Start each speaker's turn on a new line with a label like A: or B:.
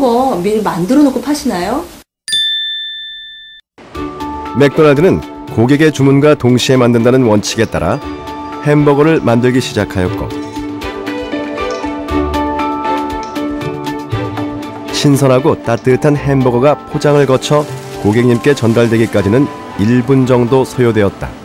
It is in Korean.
A: 햄버거 미리 만들어 놓고 파시나요?
B: 맥도날드는 고객의 주문과 동시에 만든다는 원칙에 따라 햄버거를 만들기 시작하였고 신선하고 따뜻한 햄버거가 포장을 거쳐 고객님께 전달되기까지는 1분 정도 소요되었다.